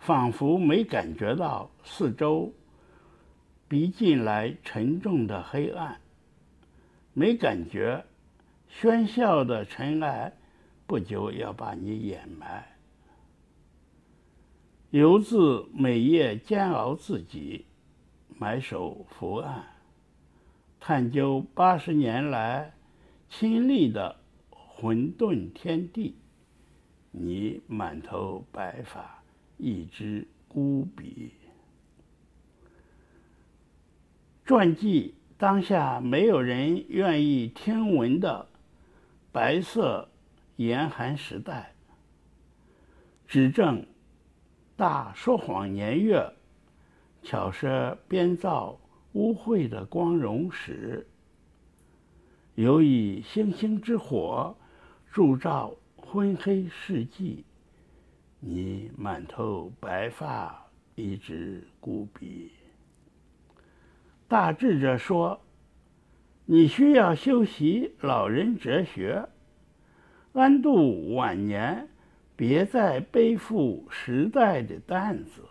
仿佛没感觉到四周逼近来沉重的黑暗，没感觉喧嚣的尘埃不久要把你掩埋。游子每夜煎熬自己，埋首伏案，探究八十年来亲历的混沌天地。你满头白发，一支孤笔。传记当下没有人愿意听闻的白色严寒时代，指证。大说谎年月，巧舌编造污秽的光荣史。犹以星星之火铸造昏黑世纪，你满头白发，一支孤笔。大智者说：“你需要修习老人哲学，安度晚年。”别再背负时代的担子，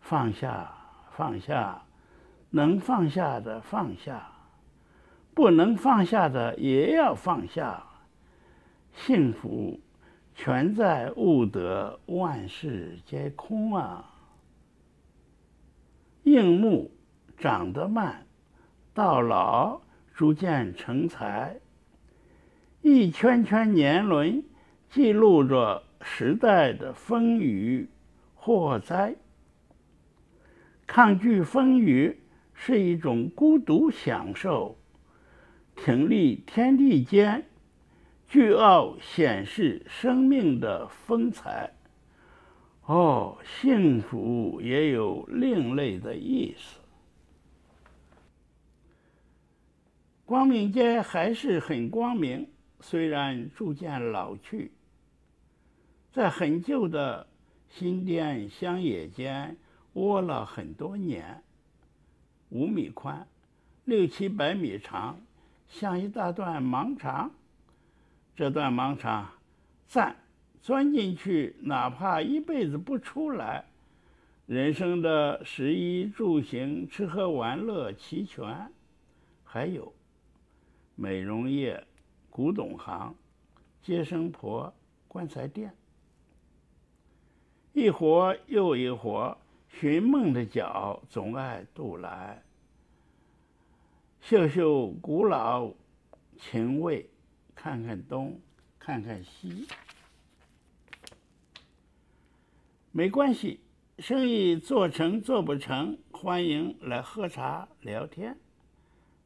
放下，放下，能放下的放下，不能放下的也要放下。幸福全在悟得万事皆空啊！硬木长得慢，到老逐渐成材。一圈圈年轮。记录着时代的风雨祸灾，抗拒风雨是一种孤独享受，挺立天地间，巨傲显示生命的风采。哦，幸福也有另类的意思。光明街还是很光明，虽然逐渐老去。在很旧的新店乡野间窝了很多年，五米宽，六七百米长，像一大段盲肠。这段盲肠，赞，钻进去，哪怕一辈子不出来。人生的食衣住行、吃喝玩乐齐全，还有美容业、古董行、接生婆、棺材店。一活又一活，寻梦的脚总爱渡来。嗅嗅古老情味，看看东，看看西。没关系，生意做成做不成，欢迎来喝茶聊天。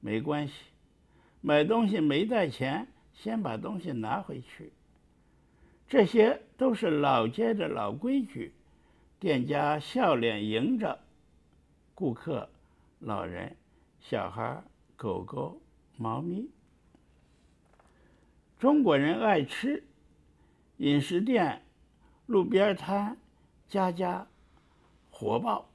没关系，买东西没带钱，先把东西拿回去。这些都是老街的老规矩，店家笑脸迎着顾客、老人、小孩、狗狗、猫咪。中国人爱吃，饮食店、路边摊，家家火爆。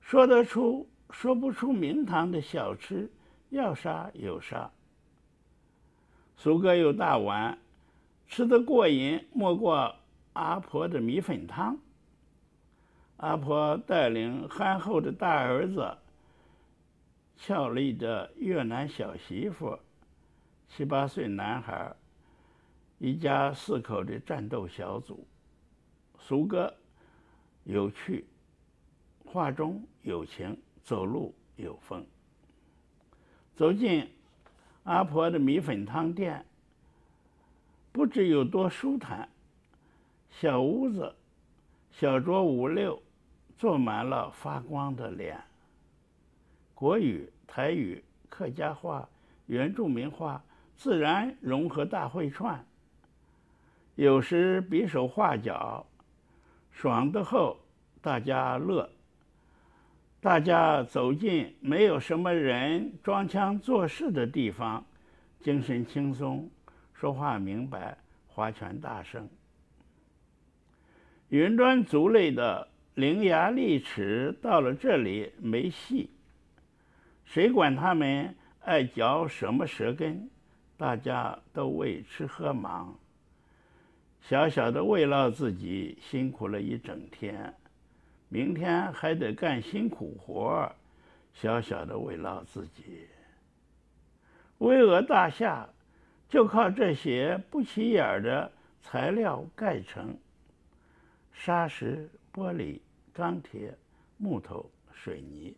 说得出说不出名堂的小吃，要啥有啥。苏哥有大碗。吃得过瘾，莫过阿婆的米粉汤。阿婆带领憨厚的大儿子、俏丽的越南小媳妇、七八岁男孩，一家四口的战斗小组。苏哥有趣，话中有情，走路有风。走进阿婆的米粉汤店。不知有多舒坦。小屋子，小桌五六，坐满了发光的脸。国语、台语、客家话、原住民话自然融合大会串。有时比手画脚，爽的后，大家乐。大家走进没有什么人装腔作势的地方，精神轻松。说话明白，划拳大声。云端族类的伶牙俐齿到了这里没戏，谁管他们爱嚼什么舌根？大家都为吃喝忙。小小的慰劳自己辛苦了一整天，明天还得干辛苦活小小的慰劳自己。巍峨大厦就靠这些不起眼的材料盖成：砂石、玻璃、钢铁、木头、水泥。